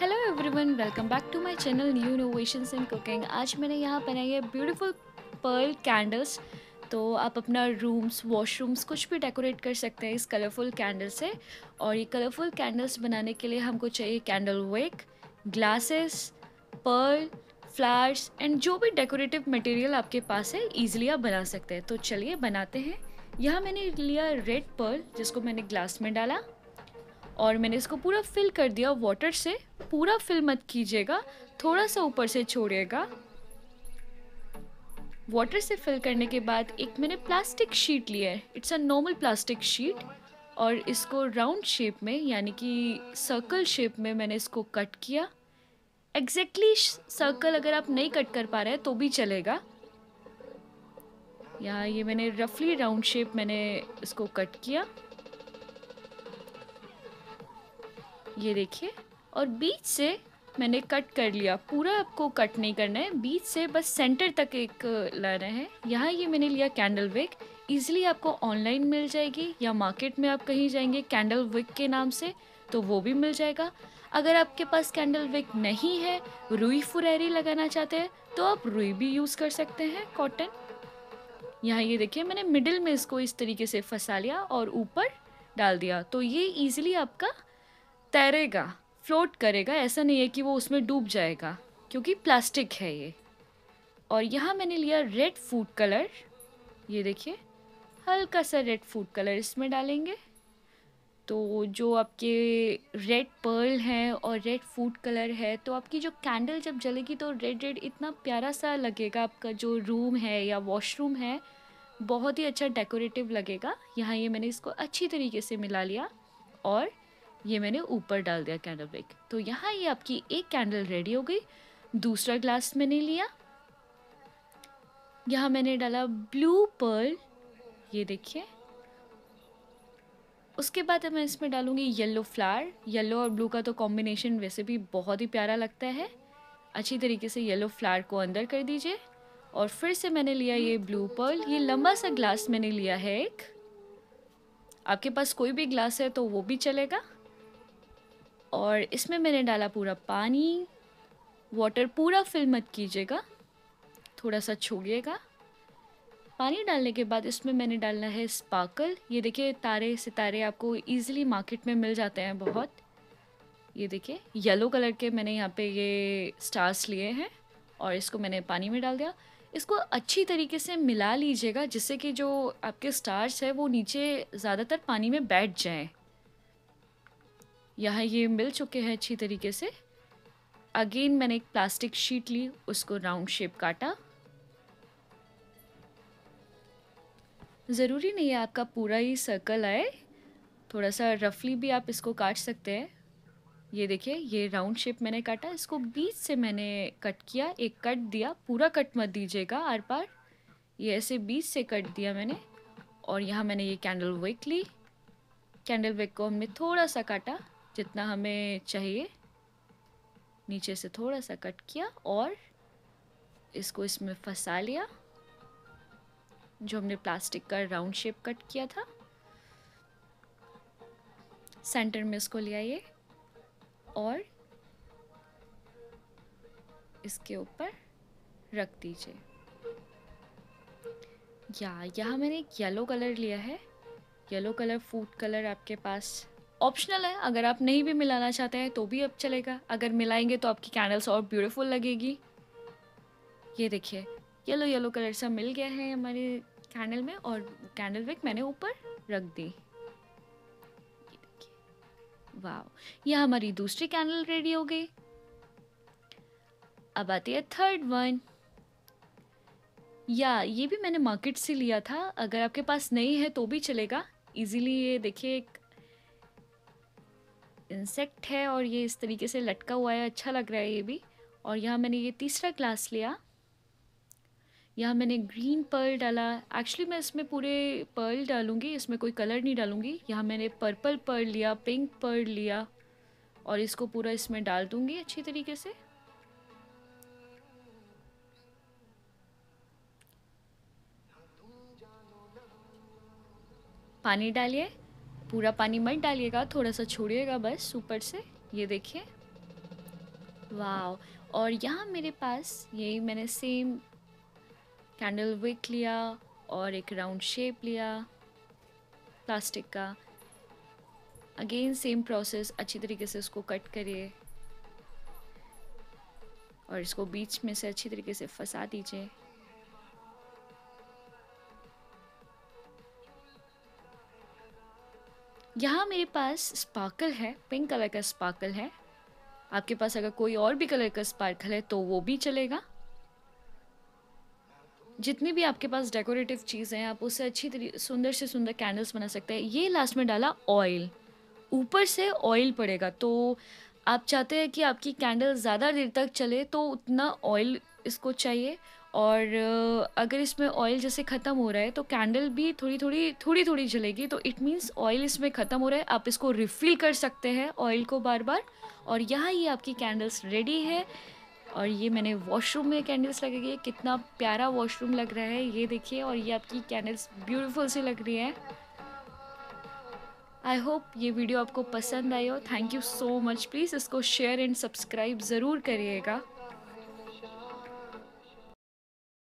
Hello everyone welcome back to my channel new innovations in cooking आज मैंने यहाँ बनाई है ब्यूटीफुल पर्ल कैंडल्स तो आप अपना रूम्स वॉशरूम्स कुछ भी डेकोरेट कर सकते हैं इस कलरफुल कैंडल से। और ये कलरफुल कैंडल्स बनाने के लिए हमको चाहिए candle wick glasses pearl flowers and जो भी डेकोरेटिव मटेरियल आपके पास है ईजिली आप बना सकते हैं। तो चलिए बनाते हैं। यहाँ मैंने लिया रेड पर्ल जिसको मैंने ग्लास में डाला। और मैंने इसको पूरा फिल कर दिया वाटर से। पूरा फिल मत कीजिएगा, थोड़ा सा ऊपर से छोड़िएगा। वाटर से फिल करने के बाद एक मैंने प्लास्टिक शीट लिया है। It's a normal plastic sheet और इसको राउंड शेप में, यानी कि सर्कल शेप में मैंने इसको कट किया। एग्जैक्टली exactly सर्कल अगर आप नहीं कट कर पा रहे हैं तो भी चलेगा। यहाँ ये मैंने रफली राउंड शेप मैंने इसको कट किया। ये देखिए, और बीच से मैंने कट कर लिया। पूरा आपको कट नहीं करना है। बीच से बस सेंटर तक एक लाना है। यहाँ ये मैंने लिया कैंडल विक ईजिली आपको ऑनलाइन मिल जाएगी या मार्केट में आप कहीं जाएँगे कैंडल विक के नाम से तो वो भी मिल जाएगा। अगर आपके पास कैंडल विक नहीं है, रुई फुरेरी लगाना चाहते हैं तो आप रुई भी यूज़ कर सकते हैं कॉटन यहाँ ये देखिए, मैंने मिडिल में इसको इस तरीके से फंसा लिया और ऊपर डाल दिया। तो ये ईजिली आपका तैरेगा फ्लोट करेगा, ऐसा नहीं है कि वो उसमें डूब जाएगा, क्योंकि प्लास्टिक है ये। और यहाँ मैंने लिया रेड फ़ूड कलर ये देखिए, हल्का सा रेड फ़ूड कलर इसमें डालेंगे। तो जो आपके रेड पर्ल है और रेड फ़ूड कलर है तो आपकी जो कैंडल जब जलेगी तो रेड रेड इतना प्यारा सा लगेगा, आपका जो रूम है या वॉशरूम है, बहुत ही अच्छा डेकोरेटिव लगेगा। यहाँ ये मैंने इसको अच्छी तरीके से मिला लिया और ये मैंने ऊपर डाल दिया कैंडल विक तो यहाँ ये आपकी एक कैंडल रेडी हो गई। दूसरा ग्लास मैंने लिया। यहाँ मैंने डाला ब्लू पर्ल ये देखिए। उसके बाद मैं इसमें डालूँगी येलो फ्लावर येलो और ब्लू का तो कॉम्बिनेशन वैसे भी बहुत ही प्यारा लगता है। अच्छी तरीके से येलो फ्लावर को अंदर कर दीजिए। और फिर से मैंने लिया ये ब्लू पर्ल ये लंबा सा ग्लास मैंने लिया है एक। आपके पास कोई भी ग्लास है तो वो भी चलेगा। और इसमें मैंने डाला पूरा पानी। वाटर पूरा फिल मत कीजिएगा। थोड़ा सा छोड़िएगा। पानी डालने के बाद इसमें मैंने डालना है स्पार्कल ये देखिए, तारे, सितारे आपको इजीली मार्केट में मिल जाते हैं बहुत। ये देखिए येलो कलर के मैंने यहाँ पे ये स्टार्स लिए हैं और इसको मैंने पानी में डाल दिया। इसको अच्छी तरीके से मिला लीजिएगा जिससे कि जो आपके स्टार्स है वो नीचे ज़्यादातर पानी में बैठ जाएँ। यहाँ ये मिल चुके हैं अच्छी तरीके से। अगेन मैंने एक प्लास्टिक शीट ली, उसको राउंड शेप काटा। ज़रूरी नहीं है आपका पूरा ही सर्कल आए, थोड़ा सा रफली भी आप इसको काट सकते हैं। ये देखिए, ये राउंड शेप मैंने काटा, इसको बीच से मैंने कट किया, एक कट दिया, पूरा कट मत दीजिएगा आर पार। ये ऐसे बीच से कट दिया मैंने, और यहाँ मैंने ये कैंडल विक ली। कैंडल विक को हमने थोड़ा सा काटा। जितना हमें चाहिए, नीचे से थोड़ा सा कट किया और इसको इसमें फंसा लिया, जो हमने प्लास्टिक का राउंड शेप कट किया था। सेंटर में इसको ले आइए और इसके ऊपर रख दीजिए। या, यहाँ मैंने एक येलो कलर लिया है। येलो कलर फ़ूड कलर आपके पास ऑप्शनल है, अगर आप नहीं भी मिलाना चाहते हैं तो भी अब चलेगा। अगर मिलाएँगे तो आपकी कैंडल्स और ब्यूटीफुल लगेगी। ये देखिए येलो येलो कलर सा मिल गया है हमारे कैंडल में और कैंडल विक मैंने ऊपर रख दी। वाह यह हमारी दूसरी कैंडल रेडी हो गई। अब आती है थर्ड वन या, ये भी मैंने मार्केट से लिया था। अगर आपके पास नहीं है तो भी चलेगा। इजीली ये देखिए, एक इंसेक्ट है और ये इस तरीके से लटका हुआ है अच्छा लग रहा है ये भी। और यहाँ मैंने ये तीसरा ग्लास लिया। यहाँ मैंने ग्रीन पर्ल डाला। एक्चुअली मैं इसमें पूरे पर्ल डालूँगी, इसमें कोई कलर नहीं डालूँगी। यहाँ मैंने पर्पल पर्ल लिया पिंक पर्ल लिया और इसको पूरा इसमें डाल दूँगी अच्छी तरीके से। पानी डालिए। पूरा पानी मत डालिएगा थोड़ा सा छोड़िएगा बस ऊपर से ये देखिए वाह और यहाँ मेरे पास यही मैंने सेम कैंडल विक लिया और एक राउंड शेप लिया प्लास्टिक का। अगेन सेम प्रोसेस अच्छी तरीके से उसको कट करिए। और इसको बीच में से अच्छी तरीके से फंसा दीजिए। यहाँ मेरे पास स्पार्कल है, पिंक कलर का स्पार्कल है। आपके पास अगर कोई और भी कलर का स्पार्कल है तो वो भी चलेगा। जितनी भी आपके पास डेकोरेटिव चीज़ें हैं आप उससे अच्छी तरी सुंदर से सुंदर कैंडल्स बना सकते हैं। ये लास्ट में डाला ऑयल, ऊपर से ऑयल पड़ेगा तो आप चाहते हैं कि आपकी कैंडल ज़्यादा देर तक चले तो उतना ऑयल इसको चाहिए और अगर इसमें ऑयल जैसे ख़त्म हो रहा है तो कैंडल भी थोड़ी-थोड़ी, थोड़ी-थोड़ी जलेगी तो इट मीन्स ऑयल इसमें ख़त्म हो रहा है। आप इसको रिफ़िल कर सकते हैं ऑयल को बार-बार और यहाँ ये आपकी कैंडल्स रेडी है और ये मैंने वॉशरूम में कैंडल्स लगाई है। कितना प्यारा वॉशरूम लग रहा है ये देखिए और ये आपकी कैंडल्स ब्यूटीफुल सी लग रही है। आई होप ये वीडियो आपको पसंद आई हो। Thank you so much. Please इसको शेयर एंड सब्सक्राइब ज़रूर करिएगा।